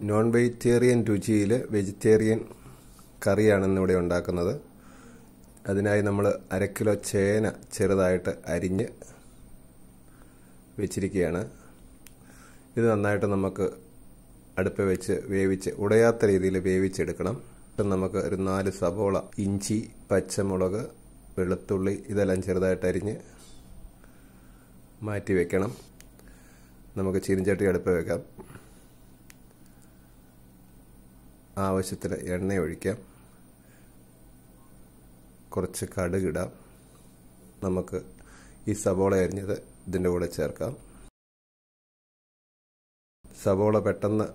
Non vegetarian രുചിയിൽ vegetarian കറിയാണ് ഇന്നിവിടെ ഉണ്ടാക്കുന്നത്. അതിനായി നമ്മൾ അര കിലോ ചേന ചെറുതായിട്ട് അരിഞ്ഞ് വെച്ചിരിക്കുകയാണ്. ഇത് നന്നായിട്ട് നമുക്ക് അടുപ്പ് വെച്ച് വേവിച്ച് ഉടയാത്ത രീതിയിൽ വേവിച്ചെടുക്കണം. നമുക്ക് ഒരു നാല് സവോള ഇഞ്ചി പച്ചമുളക് വെളുത്തുള്ളി ഇതെല്ലാം ചെറുതായിട്ട് അരിഞ്ഞ് മാറ്റി വെക്കണം. നമുക്ക് ചീനിച്ചട്ടി അടുപ്പ് വെക്കാം. ആവശ്യത്തിന് എണ്ണ ഒഴിക്കാം കുറച്ച് കടുകിടാം. നമുക്ക് ഈ സബോള അരിഞ്ഞത് ഇതിന്റെ കൂടെ ചേർക്കാം. സബോള പെട്ടെന്ന്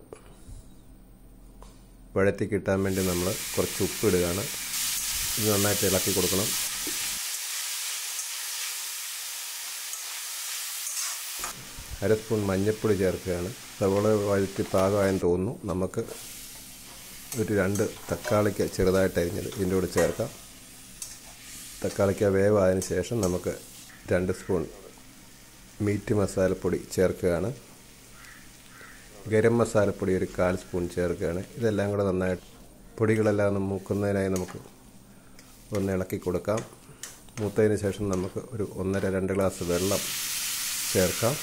വഴറ്റി കിട്ടാൻ വേണ്ടി നമ്മൾ കുറച്ച് ഉപ്പ് ഇടുകയാണ്. ഇത് നന്നായിട്ട് ഇളക്കി കൊടുക്കണം. അര സ്പൂൺ മഞ്ഞൾപ്പൊടി ചേർക്കുകയാണ്. സവോള വഴറ്റി പാകമായെന്ന് തോന്നുന്നു. നമുക്ക് ഒരു രണ്ട് തക്കാളിക്ക ചെറുതായിട്ട് അരിഞ്ഞത് ഇതിന്റെ കൂടെ ചേർക്കാം. തക്കാളിക്ക വേവായതിന് ശേഷം നമുക്ക് രണ്ട് സ്പൂൺ മീറ്റ് മസാലപ്പൊടി ചേർക്കുകയാണ്. ഗരം മസാലപ്പൊടി ഒരു കാൽ സ്പൂൺ ചേർക്കുകയാണ്. ഇതെല്ലാം കൂടെ നന്നായിട്ട് പൊടികളെല്ലാം ഒന്ന് മൂക്കുന്നതിനായി നമുക്ക് ഒന്ന് ഇളക്കി കൊടുക്കാം. മൂത്തതിന് ശേഷം നമുക്ക് ഒരു ഒന്നര രണ്ട് ഗ്ലാസ് വെള്ളം ചേർക്കാം.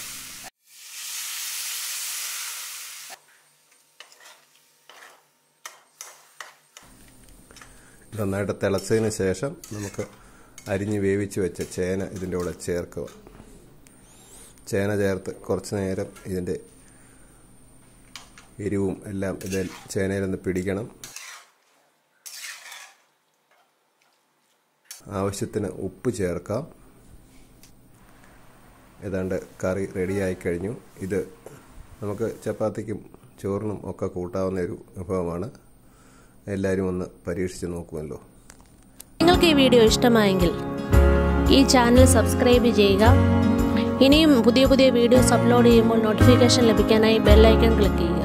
നന്നായിട്ട് തിളച്ചതിന് ശേഷം നമുക്ക് അരിഞ്ഞ് വേവിച്ച് വെച്ച ചേന ഇതിന്റെ കൂടെ ചേർക്കുക. ചേന ചേർത്ത് കുറച്ച് നേരം ഇതിന്റെ എരിവും എല്ലാം ഇതിൽ ചേനയിലൊന്ന് പിടിക്കണം. ആവശ്യത്തിന് ഉപ്പ് ചേർക്കാം. ഏതാണ്ട് കറി റെഡിയായി കഴിഞ്ഞു. ഇത് നമുക്ക് ചപ്പാത്തിക്കും ചോറിനും ഒക്കെ കൂട്ടാവുന്ന ഒരു വിഭവമാണ്. എല്ലാവരും ഒന്ന് പരീക്ഷിച്ച് നോക്കുമല്ലോ. നിങ്ങൾക്ക് ഈ വീഡിയോ ഇഷ്ടമായെങ്കിൽ ഈ ചാനൽ സബ്സ്ക്രൈബ് ചെയ്യുക. ഇനിയും പുതിയ പുതിയ വീഡിയോസ് അപ്ലോഡ് ചെയ്യുമ്പോൾ നോട്ടിഫിക്കേഷൻ ലഭിക്കാനായി ബെല്ലൈക്കൺ ക്ലിക്ക് ചെയ്യുക.